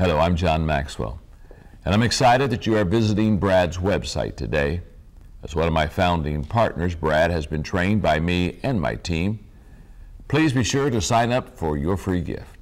Hello, I'm John Maxwell, and I'm excited that you are visiting Brad's website today. As one of my founding partners, Brad has been trained by me and my team. Please be sure to sign up for your free gift.